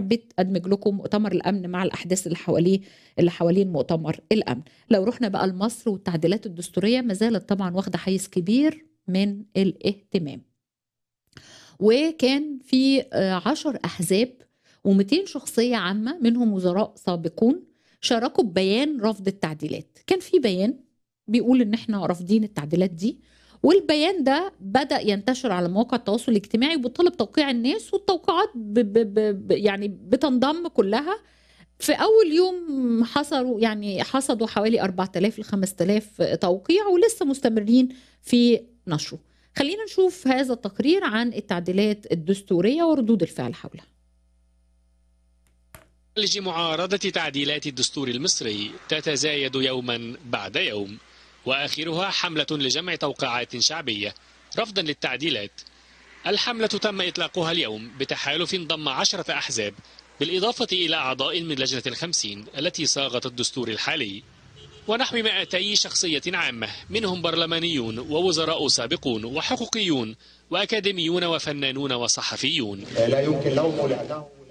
حبيت أدمج لكم مؤتمر الأمن مع الأحداث اللي حواليه اللي حوالين مؤتمر الأمن. لو رحنا بقى لمصر والتعديلات الدستورية ما زالت طبعا واخدة حيز كبير من الاهتمام. وكان في عشر أحزاب و200 شخصية عامة منهم وزراء سابقون شاركوا ببيان رفض التعديلات. كان في بيان بيقول إن إحنا رافضين التعديلات دي والبيان ده بدأ ينتشر على مواقع التواصل الاجتماعي وبطلب توقيع الناس والتوقيعات ب ب ب يعني بتنضم كلها. في أول يوم حصلوا يعني حصدوا حوالي 4000 ل 5000 توقيع ولسه مستمرين في نشره. خلينا نشوف هذا التقرير عن التعديلات الدستورية وردود الفعل حولها. معارضة تعديلات الدستور المصري تتزايد يوما بعد يوم. وآخرها حملة لجمع توقيعات شعبية. رفضا للتعديلات. الحملة تم إطلاقها اليوم بتحالف ضم عشرة أحزاب بالإضافة إلى أعضاء من لجنة الخمسين التي صاغت الدستور الحالي. ونحو 200 شخصية عامة منهم برلمانيون ووزراء سابقون وحقوقيون وأكاديميون وفنانون وصحفيون. لا يمكن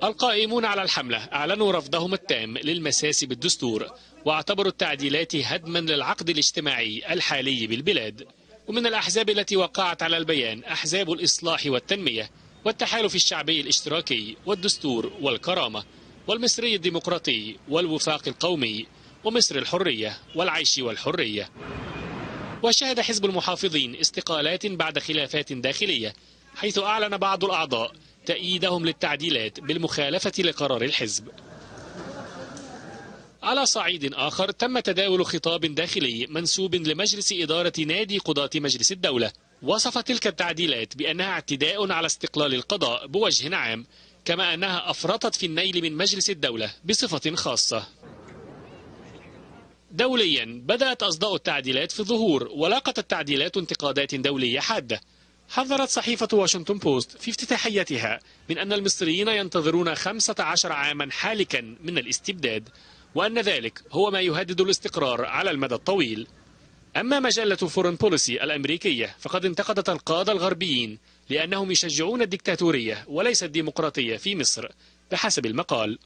القائمون على الحملة أعلنوا رفضهم التام للمساس بالدستور. واعتبروا التعديلات هدما للعقد الاجتماعي الحالي بالبلاد. ومن الأحزاب التي وقعت على البيان أحزاب الإصلاح والتنمية والتحالف الشعبي الاشتراكي والدستور والكرامة والمصري الديمقراطي والوفاق القومي ومصر الحرية والعيش والحرية. وشهد حزب المحافظين استقالات بعد خلافات داخلية حيث أعلن بعض الأعضاء تأييدهم للتعديلات بالمخالفة لقرار الحزب. على صعيد آخر تم تداول خطاب داخلي منسوب لمجلس إدارة نادي قضاة مجلس الدولة. وصف تلك التعديلات بأنها اعتداء على استقلال القضاء بوجه عام كما أنها أفرطت في النيل من مجلس الدولة بصفة خاصة. دوليا بدأت أصداء التعديلات في الظهور ولاقت التعديلات انتقادات دولية حادة. حذرت صحيفة واشنطن بوست في افتتاحيتها من أن المصريين ينتظرون 15 عاما حالكا من الاستبداد. وأن ذلك هو ما يهدد الاستقرار على المدى الطويل. أما مجلة Foreign Policy الأمريكية فقد انتقدت القادة الغربيين لأنهم يشجعون الدكتاتورية وليس الديمقراطية في مصر بحسب المقال.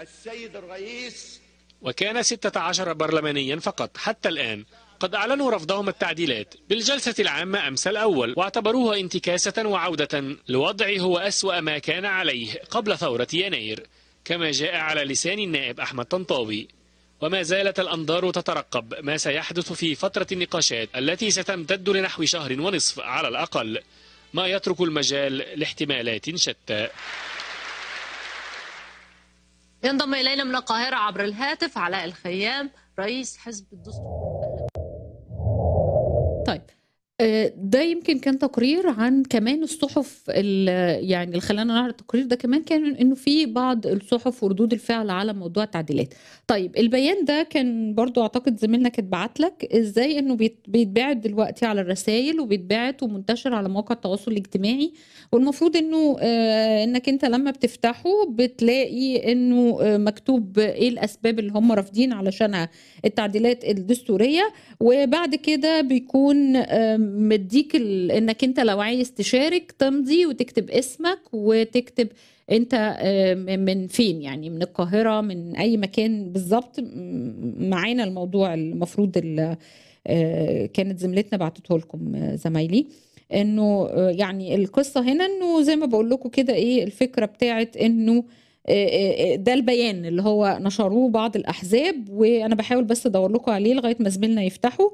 السيد الرئيس. وكان 16 برلمانيا فقط. حتى الآن قد أعلنوا رفضهم التعديلات بالجلسة العامة أمس الأول واعتبروها انتكاسة وعودة. لوضع هو أسوأ ما كان عليه قبل ثورة يناير. كما جاء على لسان النائب أحمد طنطاوي. وما زالت الأنظار تترقب. ما سيحدث في فترة النقاشات التي ستمتد لنحو شهر ونصف على الأقل. ما يترك المجال لاحتمالات شتى. ينضم إلينا من القاهرة عبر الهاتف علاء الخيام رئيس حزب الدستور. ده يمكن كان تقرير عن كمان الصحف ال- يعني اللي خلانا نعرض التقرير ده كمان كان إنه في بعض الصحف وردود الفعل على موضوع التعديلات. طيب البيان ده كان برضو أعتقد زميلنا كانت بعت لك إزاي إنه بيت- بيتباعت دلوقتي على الرسائل وبيتباعت ومنتشر على مواقع التواصل الاجتماعي. والمفروض إنه آه، إنك أنت لما بتفتحه بتلاقي إنه آه، مكتوب إيه الأسباب اللي هم رافضين علشانها التعديلات الدستورية. وبعد كده بيكون مديك ال- إنك أنت لو عايز تشارك تمضي وتكتب اسمك وتكتب أنت من فين يعني من القاهرة من أي مكان بالظبط. معانا الموضوع المفروض ال- آه، كانت زميلتنا بعتته لكم آه، زمايلي. إنه آه، يعني القصة هنا إنه زي ما بقول لكم كده إيه الفكرة بتاعت إنه ده البيان اللي هو نشروه بعض الأحزاب وأنا بحاول بس أدور لكم عليه لغاية ما زميلنا يفتحوا آه،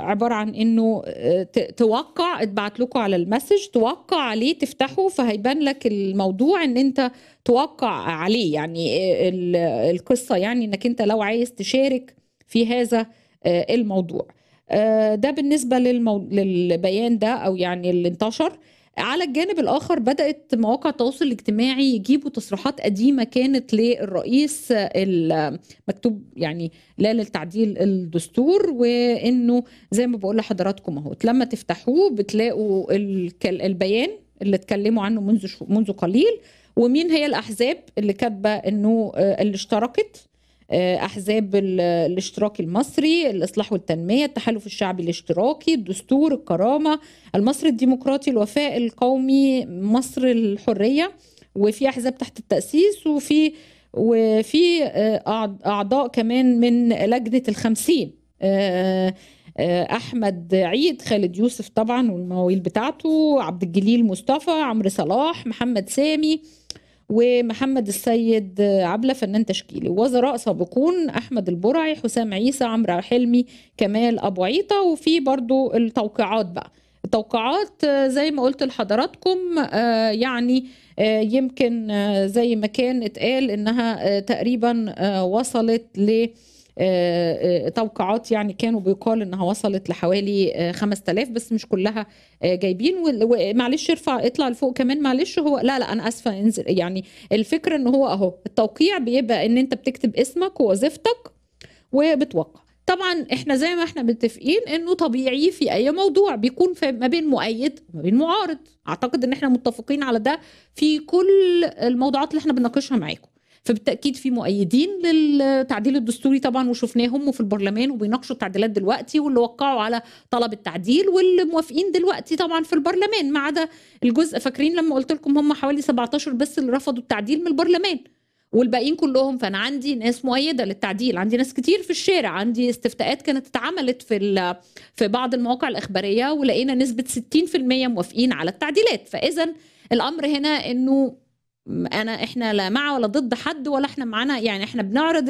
عبارة عن إنه آه، توقع اتبعت لكم على المسج توقع عليه تفتحه فهيبان لك الموضوع إن أنت توقع عليه. يعني آه، ال- القصة يعني إنك أنت لو عايز تشارك في هذا آه، الموضوع. آه، ده بالنسبة للمو... للبيان ده أو يعني اللي انتشر. على الجانب الآخر بدأت مواقع التواصل الاجتماعي يجيبوا تصريحات قديمة كانت للرئيس مكتوب يعني لا للتعديل الدستور وإنه زي ما بقول لحضراتكم اهو لما تفتحوه بتلاقوا البيان اللي اتكلموا عنه منذ منذ قليل ومين هي الأحزاب اللي كاتبة إنه آه، اللي اشتركت؟ أحزاب ال- الاشتراك المصري الإصلاح والتنمية التحالف الشعبي الاشتراكي الدستور الكرامة المصري الديمقراطي الوفاء القومي مصر الحرية. وفي أحزاب تحت التأسيس وفي وفي آه، أعضاء كمان من لجنة الخمسين. آه، آه، أحمد عيد خالد يوسف طبعا والمواويل بتاعته عبد الجليل مصطفى عمرو صلاح محمد سامي ومحمد السيد عبلة فنان تشكيلي وزراء سابقون أحمد البرعي حسام عيسى عمرو حلمي كمال أبو عيطة وفي برضو التوقيعات بقى. التوقيعات آه، زي ما قلت لحضراتكم آه، يعني آه، يمكن زي ما كان اتقال إنها تقريبا وصلت ل توقعات يعني كانوا بيقال إنها وصلت لحوالي آه، 5000 بس مش كلها آه، جايبين. ومعلش ارفع اطلع لفوق كمان معلش هو لا لا أنا آسفة انزل. يعني الفكرة إن هو أهو التوقيع بيبقى إن أنت بتكتب اسمك ووظيفتك وبتوقع. طبعا إحنا زي ما إحنا متفقين إنه طبيعي في أي موضوع بيكون في ما بين مؤيد وما بين معارض. أعتقد إن إحنا متفقين على ده في كل الموضوعات اللي إحنا بنناقشها معاكم. فبالتأكيد في مؤيدين للتعديل الدستوري طبعا وشفناهم وفي البرلمان وبيناقشوا التعديلات دلوقتي واللي وقعوا على طلب التعديل واللي موافقين دلوقتي طبعا في البرلمان ما عدا الجزء فاكرين لما قلت لكم هم حوالي 17 بس اللي رفضوا التعديل من البرلمان والباقيين كلهم. فأنا عندي ناس مؤيدة للتعديل عندي ناس كتير في الشارع عندي استفتاءات كانت اتعملت في في بعض المواقع الإخبارية ولقينا نسبة 60% موافقين على التعديلات. فاذا الأمر هنا إنه انا إحنا لا مع ولا ضد حد ولا إحنا معانا يعني إحنا بنعرض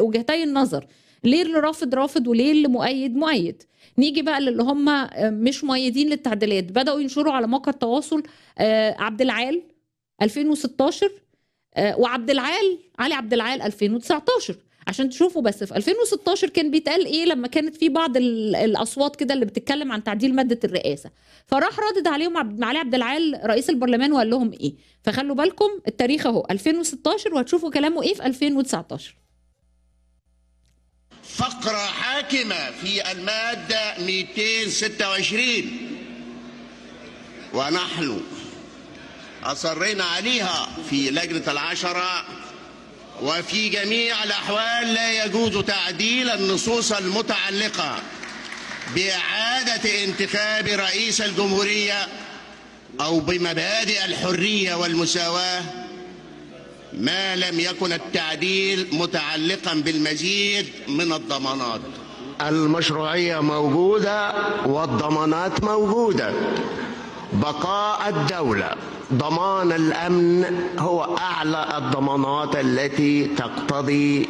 وجهتي النظر. ليه اللي رافض رافض وليه اللي مؤيد مؤيد؟ نيجي بقى للي هم مش مؤيدين للتعديلات. بدأوا ينشروا على مواقع التواصل آه، عبد العال 2016 آه، وعبد العال علي عبد العال 2019 عشان تشوفوا بس. في 2016 كان بيتقال إيه لما كانت في بعض ال- الأصوات كده اللي بتتكلم عن تعديل مادة الرئاسة. فراح رادد عليهم علي عبد العال رئيس البرلمان وقال لهم إيه؟ فخلوا بالكم التاريخ أهو. 2016 وهتشوفوا كلامه إيه في 2019 فقرة حاكمة في المادة 226 ونحن أصرينا عليها في لجنة العشرة وفي جميع الأحوال لا يجوز تعديل النصوص المتعلقة بإعادة انتخاب رئيس الجمهورية أو بمبادئ الحرية والمساواة ما لم يكن التعديل متعلقا بالمزيد من الضمانات. المشروعية موجودة والضمانات موجودة. بقاء الدولة. ضمان الأمن هو أعلى الضمانات التي تقتضي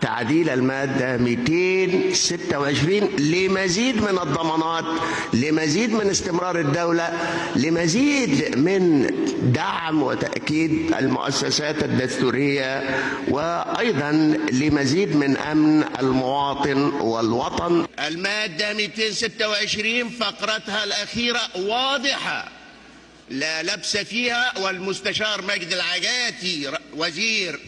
تعديل المادة 226 لمزيد من الضمانات لمزيد من استمرار الدولة لمزيد من دعم وتأكيد المؤسسات الدستورية وأيضا لمزيد من أمن المواطن والوطن. المادة 226 فقرتها الأخيرة واضحة. لا لبس فيها والمستشار مجد العجاتي وزير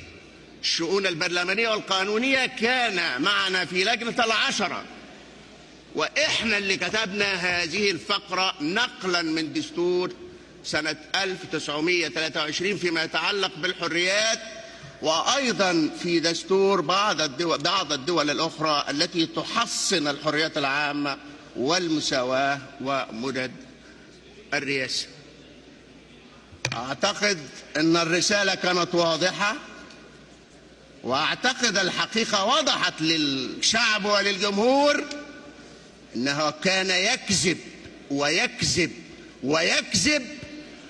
الشؤون البرلمانية والقانونية كان معنا في لجنة العشرة. وإحنا اللي كتبنا هذه الفقرة نقلا من دستور سنة 1923 فيما يتعلق بالحريات وأيضا في دستور بعض الدول, بعض الدول الأخرى التي تحصن الحريات العامة والمساواة ومدد الرئاسة. أعتقد أن الرسالة كانت واضحة. واعتقد الحقيقة وضحت للشعب وللجمهور إنه كان يكذب ويكذب ويكذب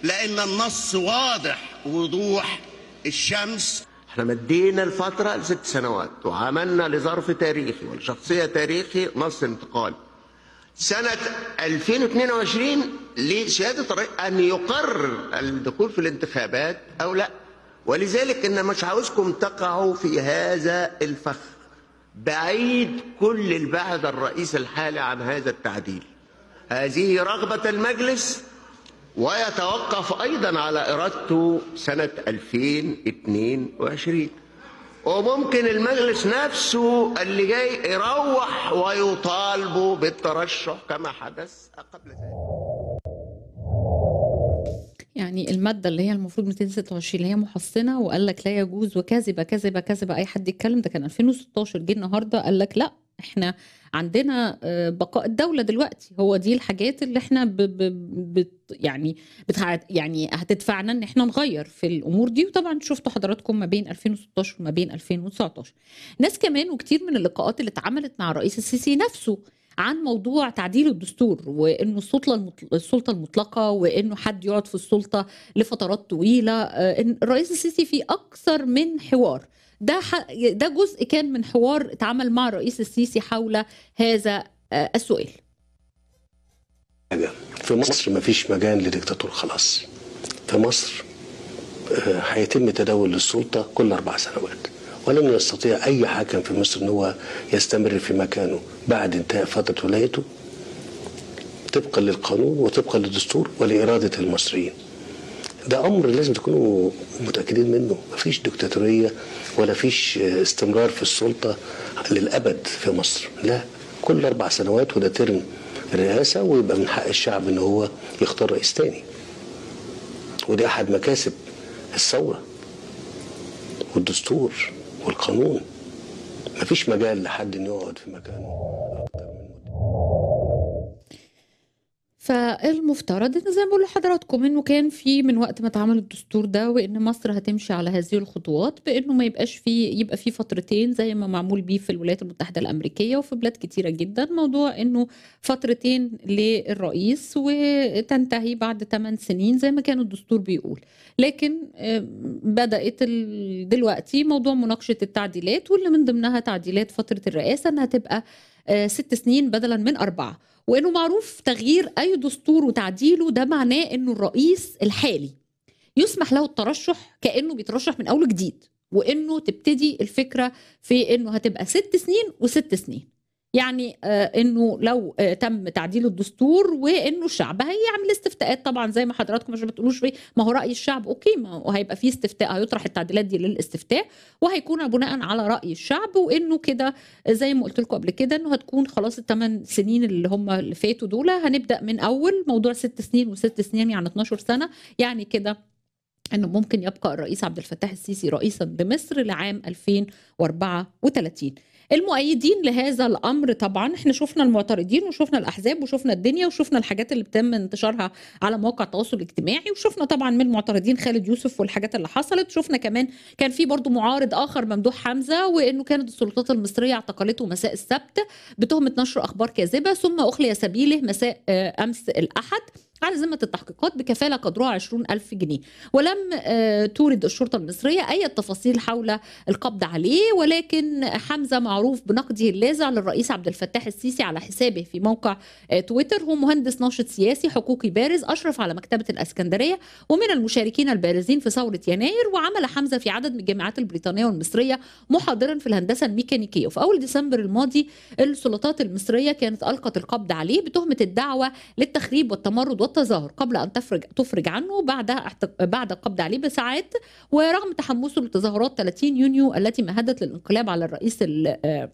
لأن النص واضح وضوح الشمس. إحنا مدينا الفترة لست سنوات وعملنا لظرف تاريخي ولشخصية تاريخي نص انتقالي سنة 2022 لسيادة الرئيس أن يقرر الدخول في الانتخابات أو لا. ولذلك إن مش عاوزكم تقعوا في هذا الفخ بعيد كل البعد الرئيس الحالي عن هذا التعديل. هذه رغبة المجلس ويتوقف أيضا على إرادته سنة 2022 وممكن المجلس نفسه اللي جاي يروح ويطالبوا بالترشح كما حدث قبل ذلك. يعني المادة اللي هي المفروض 226 اللي هي محصنة وقال لك لا يجوز وكذبة كذبة كذبة أي حد يتكلم ده كان 2016 جه النهاردة قال لك لا إحنا عندنا آه، بقاء الدولة دلوقتي. هو دي الحاجات اللي إحنا ب ب بت يعني بتع يعني هتدفعنا إن إحنا نغير في الأمور دي. وطبعا شفتوا حضراتكم ما بين 2016 وما بين 2019 ناس كمان وكتير من اللقاءات اللي اتعملت مع الرئيس السيسي نفسه عن موضوع تعديل الدستور وإنه السلطة السلطة المطلقة وإنه حد يقعد في السلطة لفترات طويلة. آه، الرئيس السيسي في أكثر من حوار. ده ده جزء كان من حوار اتعمل مع الرئيس السيسي حول هذا آه، السؤال. في مصر ما فيش مجال لديكتاتور خلاص. في مصر آه، هيتم تداول السلطة كل أربع سنوات. ولن يستطيع أي حاكم في مصر أن هو يستمر في مكانه. بعد انتهاء فترة ولايته طبقا للقانون وطبقا للدستور ولإرادة المصريين. ده أمر لازم تكونوا متأكدين منه. مفيش دكتاتورية ولا فيش استمرار في السلطة للأبد في مصر. لا كل أربع سنوات وده ترم الرئاسة ويبقى من حق الشعب إن هو يختار رئيس تاني. ودي أحد مكاسب الثورة والدستور والقانون. مفيش مجال لحد انه يقعد في مكانه. فالمفترض إن زي ما بقول لحضراتكم إنه كان في من وقت ما اتعمل الدستور ده وإن مصر هتمشي على هذه الخطوات بإنه ما يبقاش في يبقى في فترتين زي ما معمول بيه في الولايات المتحدة الأمريكية وفي بلاد كتيرة جدا. موضوع إنه فترتين للرئيس وتنتهي بعد 8 سنين زي ما كان الدستور بيقول. لكن بدأت دلوقتي موضوع مناقشة التعديلات واللي من ضمنها تعديلات فترة الرئاسة إنها تبقى آه، ست سنين بدلا من أربعة. وإنه معروف تغيير أي دستور وتعديله ده معناه إنه الرئيس الحالي يسمح له الترشح كأنه بيترشح من أول جديد وإنه تبتدي الفكرة في إنه هتبقى ست سنين وست سنين. يعني آه إنه لو آه تم تعديل الدستور وإنه الشعب هيعمل استفتاءات. طبعا زي ما حضراتكم عشان ما تقولوش فيه ما هو رأي الشعب okay ما هو هيبقى فيه استفتاء هيطرح التعديلات دي للاستفتاء وهيكون بناء على رأي الشعب وإنه كده زي ما قلت لكم قبل كده إنه هتكون خلاص الثمان سنين اللي هم اللي فاتوا دول هنبدأ من أول موضوع ست سنين وست سنين يعني 12 سنة. يعني كده إنه ممكن يبقى الرئيس عبد الفتاح السيسي رئيسا لمصر لعام 2034 المؤيدين لهذا الأمر طبعا. إحنا شفنا المعترضين وشفنا الأحزاب وشفنا الدنيا وشفنا الحاجات اللي بتم انتشارها على مواقع التواصل الاجتماعي. وشفنا طبعا من المعترضين خالد يوسف والحاجات اللي حصلت. شفنا كمان كان في برضو معارض آخر ممدوح حمزة وإنه كانت السلطات المصرية اعتقلته مساء السبت. بتهمه نشر أخبار كاذبة. ثم أخلي سبيله مساء آه، أمس الأحد. على ذمة التحقيقات بكفالة قدرها 20 ألف جنيه. ولم آه، تورد الشرطة المصرية أي تفاصيل حول القبض عليه ولكن حمزة معروف بنقده اللاذع للرئيس عبد الفتاح السيسي على حسابه في موقع آه، تويتر. هو مهندس ناشط سياسي حقوقي بارز أشرف على مكتبة الأسكندرية ومن المشاركين البارزين في ثورة يناير. وعمل حمزة في عدد من الجامعات البريطانية والمصرية محاضرا في الهندسة الميكانيكية. وفي أول ديسمبر الماضي السلطات المصرية كانت ألقت القبض عليه بتهمة الدعوة للتخريب والتمرد والتظاهر قبل أن تفرج تفرج عنه بعد بعد القبض عليه بساعات. ورغم تحمسه لتظاهرات 30 يونيو التي مهدت للانقلاب على الرئيس ال- آه،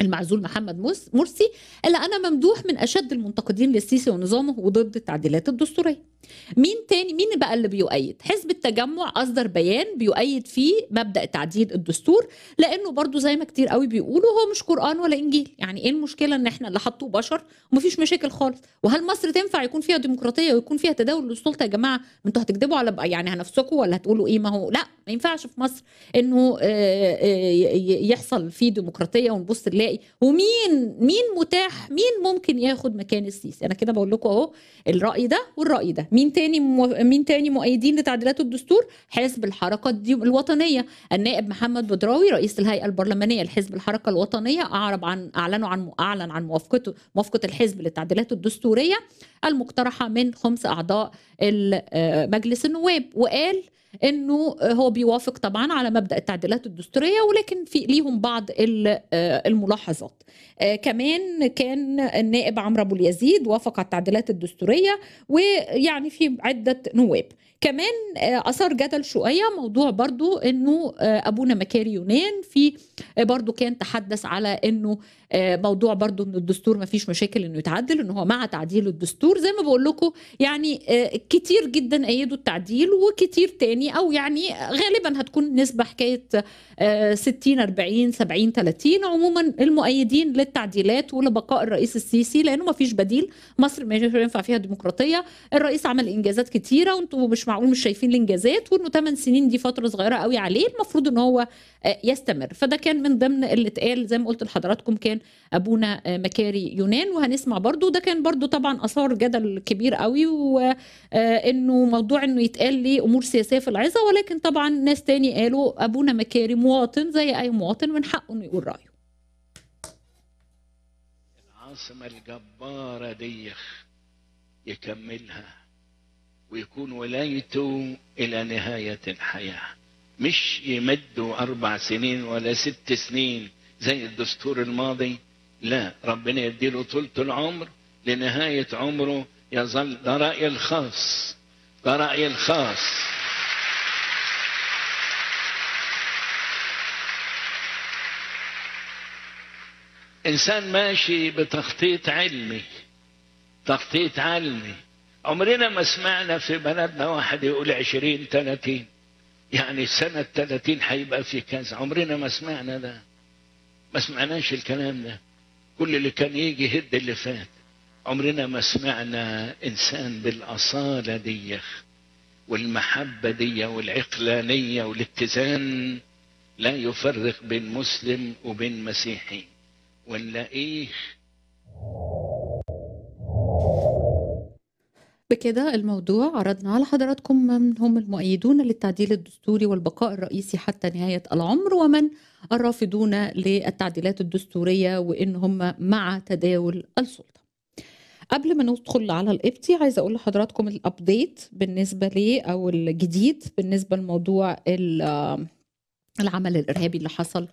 المعزول محمد مرسي الا أنا ممدوح من أشد المنتقدين للسيسي ونظامه وضد التعديلات الدستورية. مين تاني مين بقى اللي بيؤيد؟ حزب التجمع أصدر بيان بيؤيد فيه مبدأ تعديل الدستور لأنه برضو زي ما كتير قوي بيقولوا هو مش قرآن ولا إنجيل، يعني إيه المشكلة إن إحنا اللي حطوه بشر ومفيش مشاكل خالص، وهل مصر تنفع يكون فيها ديمقراطية ويكون فيها تداول للسلطة يا جماعة؟ أنتوا هتكذبوا على بقى يعني هنفسكوا ولا هتقولوا إيه ما هو لا ما ينفعش في مصر إنه آه، آه، يحصل فيه ديمقراطية ونبص نلاقي ومين مين متاح؟ مين ممكن ياخد مكان السيسي؟ أنا كده بقول لكم أهو الرأي ده والرأي ده. مين تاني. مين تاني مؤيدين لتعديلات الدستور؟ حزب الحركة الوطنية. النائب محمد بدراوي رئيس الهيئة البرلمانية لحزب الحركة الوطنية أعرب عن أعلنوا عن أعلن عن موافقته موافقة الحزب للتعديلات الدستورية المقترحة من خمس أعضاء آه، مجلس النواب. وقال إنه هو بيوافق طبعا على مبدأ التعديلات الدستورية ولكن في ليهم بعض آه، الملاحظات. آه، كمان كان النائب عمرو أبو اليزيد وافق على التعديلات الدستورية ويعني في عدة نواب. كمان آه، آثار جدل شوية. موضوع برضو إنه آه، أبونا مكاري يونان في آه، برضو كان تحدث على إنه موضوع برضو ان الدستور ما فيش مشاكل إنه يتعدل إن هو مع تعديل الدستور. زي ما بقول لكم يعني كتير جدا أيدوا التعديل وكتير تاني أو يعني غالبا هتكون نسبة حكاية آه، 60 40 70 30 عموما المؤيدين للتعديلات ولبقاء الرئيس السيسي لأنه ما فيش بديل. مصر مش هينفع فيها ديمقراطية. الرئيس عمل إنجازات كتيرة وأنتم مش معقول مش شايفين الانجازات وإنه 8 سنين دي فترة صغيرة قوي عليه المفروض إن هو آه، يستمر. فده كان من ضمن اللي اتقال زي ما قلت لحضراتكم كان أبونا آه، مكاري يونان. وهنسمع برضو ده كان برضو طبعا آثار جدل كبير قوي وانه موضوع إنه يتقال لي امور سياسية في العظة. ولكن طبعا ناس تاني قالوا أبونا مكاري مواطن زي أي مواطن من حقه إنه يقول رأيه. العاصمة الجبارة دي يكملها. ويكون ولايته إلى نهاية الحياة. مش يمدوا أربع سنين ولا ست سنين زي الدستور الماضي. لا ربنا يديله طولة العمر. لنهاية عمره يظل ده رأيي الخاص ده رأيي الخاص. إنسان ماشي بتخطيط علمي تخطيط علمي. عمرنا ما سمعنا في بلدنا واحد يقول عشرين ثلاثين يعني سنة ثلاثين هيبقى في كذا عمرنا ما سمعنا ده. ما سمعناش الكلام ده. كل اللي كان يجي يهد اللي فات. عمرنا ما سمعنا إنسان بالأصالة دي والمحبة دي والعقلانية والاتزان لا يفرق بين مسلم وبين مسيحي. ونلاقيه بكده الموضوع عرضنا على حضراتكم من هم المؤيدون للتعديل الدستوري والبقاء الرئيسي حتى نهاية العمر ومن الرافضون للتعديلات الدستورية وإن هم مع تداول السلطة. قبل ما ندخل على الابتي عايزه أقول لحضراتكم الابديت بالنسبة لي أو الجديد بالنسبة لموضوع ال- العمل الإرهابي اللي حصل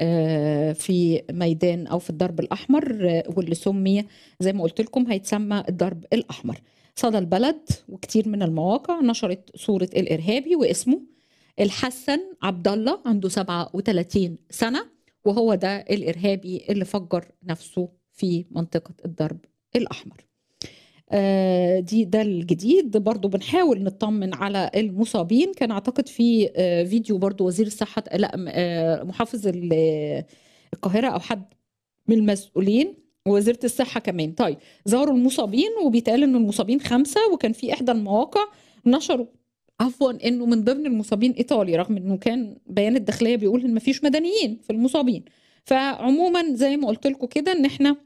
آه، في ميدان أو في الضرب الأحمر آه، واللي سمي زي ما قلت لكم هيتسمى الضرب الأحمر. صدى البلد وكتير من المواقع نشرت صورة الإرهابي واسمه الحسن عبد الله عنده 37 سنة وهو ده الإرهابي اللي فجر نفسه في منطقة الضرب الأحمر. آه، دي ده الجديد. برضو بنحاول نطمن على المصابين. كان أعتقد في آه، فيديو برضو وزير الصحة لا آه، محافظ ال- القاهرة أو حد من المسؤولين ووزيرة الصحة كمان. طيب ظهروا المصابين وبيتقال ان المصابين خمسة وكان في إحدى المواقع نشروا عفوا إنه من ضمن المصابين إيطالي رغم إنه كان بيان الداخلية بيقول إن مفيش مدنيين في المصابين. فعموما زي ما قلت لكم كده إن إحنا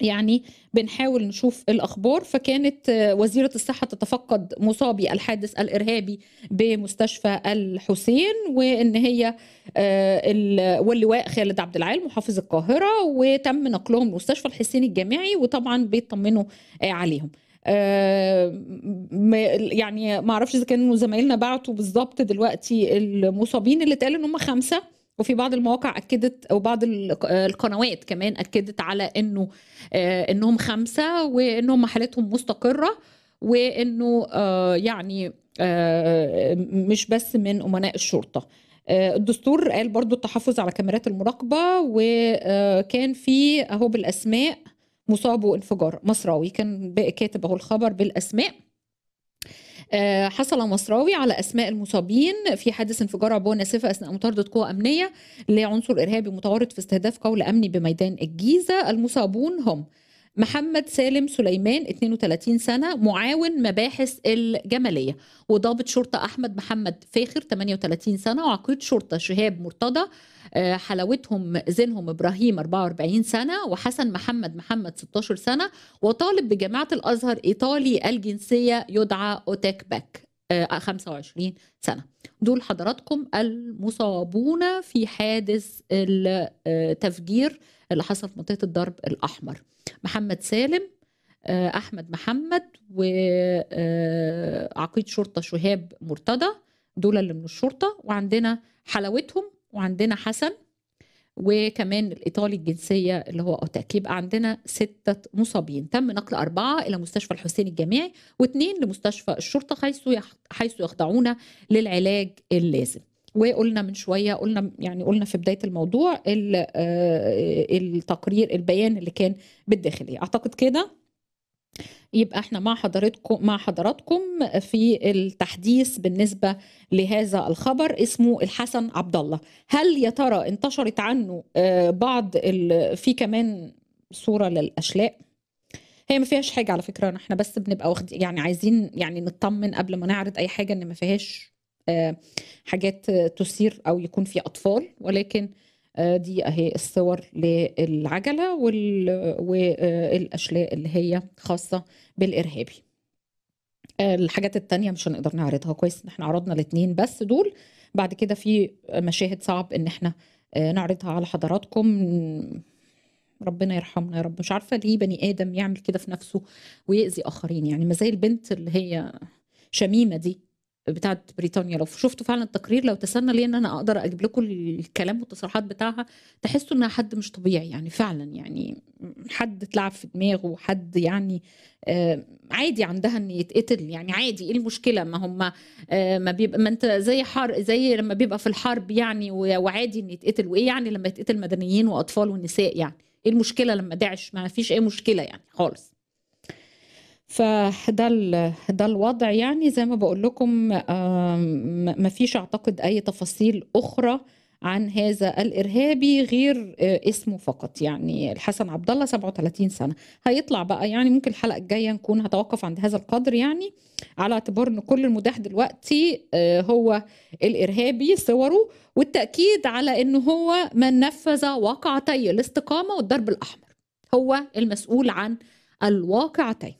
يعني بنحاول نشوف الأخبار. فكانت آه، وزيرة الصحة تتفقد مصابي الحادث الإرهابي بمستشفى الحسين وإن هي آه، ال- واللواء خالد عبد العال محافظ القاهرة وتم نقلهم لمستشفى الحسين الجامعي وطبعا بيطمنوا آه، عليهم. يعني ما أعرفش إذا كانوا زمايلنا بعتوا بالظبط دلوقتي المصابين اللي اتقال إن هم خمسة وفي بعض المواقع أكدت أو بعض الق- القنوات كمان أكدت على إنه آه، إنهم خمسة وإنهم حالتهم مستقرة وإنه آه، يعني آه، مش بس من أمناء الشرطة. الدستور قال برضو التحفظ على كاميرات المراقبة وكان في أهو بالأسماء مصاب انفجار مصراوي كان بقى كاتب أهو الخبر بالأسماء. آه، حصل مصراوي على أسماء المصابين في حادث انفجار عبوة ناسفة أثناء مطارده قوى أمنية لعنصر إرهابي متورط في استهداف قول أمني بميدان الجيزة. المصابون هم محمد سالم سليمان 32 سنة معاون مباحث الجمالية. وضابط شرطة أحمد محمد فاخر 38 سنة. وعقيد شرطة شهاب مرتضى آه، حلاوتهم زينهم إبراهيم 44 سنة. وحسن محمد محمد 16 سنة. وطالب بجامعة الأزهر إيطالي الجنسية يدعى أوتاك باك آه، 25 سنة. دول حضراتكم المصابون في حادث التفجير اللي حصل في منطقة الضرب الأحمر. محمد سالم آه، أحمد محمد وعقيد شرطة شهاب مرتضى. دول اللي من الشرطة. وعندنا حلاوتهم وعندنا حسن وكمان الإيطالي الجنسية اللي هو اوتاك يبقى عندنا ستة مصابين. تم نقل أربعة إلى مستشفى الحسين الجامعي واثنين لمستشفى الشرطة حيث حيث يخضعون للعلاج اللازم. وقلنا من شوية قلنا يعني قلنا في بداية الموضوع ال- آه، التقرير البيان اللي كان بالداخلية. أعتقد كده؟ يبقى إحنا مع حضراتكم مع حضراتكم في التحديث بالنسبة لهذا الخبر اسمه الحسن عبد الله هل يا ترى انتشرت عنه آه، بعض ال- في كمان صورة للأشلاء؟ هي ما فيهاش حاجة على فكرة إحنا بس بنبقى واخد يعني عايزين يعني نطمن قبل ما نعرض أي حاجة إن ما فيهاش. حاجات آه، تثير أو يكون في أطفال ولكن آه، دي أهي الصور للعجلة وال- والاشلاء اللي هي خاصة بالإرهابي. آه، الحاجات التانية مش هنقدر نعرضها كويس إن إحنا عرضنا الاتنين بس دول. بعد كده في مشاهد صعب إن إحنا آه، نعرضها على حضراتكم. ربنا يرحمنا يا رب. مش عارفة ليه بني آدم يعمل كده في نفسه ويأذي آخرين. يعني ما زي البنت اللي هي شميمة دي بتاعت بريطانيا. لو شفتوا فعلا التقرير لو تسنى لي إن أنا أقدر أجيب لكم الكلام والتصريحات بتاعها تحسوا إنها حد مش طبيعي. يعني فعلا يعني حد اتلعب في دماغه حد يعني آه، عادي عندها إن يتقتل. يعني عادي إيه المشكلة؟ ما هم آه، ما بيبقى ما أنت زي حر زي لما بيبقى في الحرب يعني وعادي إن يتقتل. وإيه يعني لما يتقتل مدنيين وأطفال ونساء يعني؟ إيه المشكلة لما داعش؟ ما فيش أي مشكلة يعني خالص. فده ده الوضع يعني. زي ما بقول لكم آم، ما فيش أعتقد أي تفاصيل أخرى عن هذا الإرهابي غير آه، اسمه فقط. يعني الحسن عبد الله 37 سنة. هيطلع بقى يعني ممكن الحلقة الجاية نكون هتوقف عند هذا القدر يعني على اعتبار إن كل المتاح دلوقتي آه، هو الإرهابي صوره والتأكيد على انه هو من نفذ واقعتي الاستقامة والضرب الأحمر. هو المسؤول عن الواقعتين.